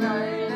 night.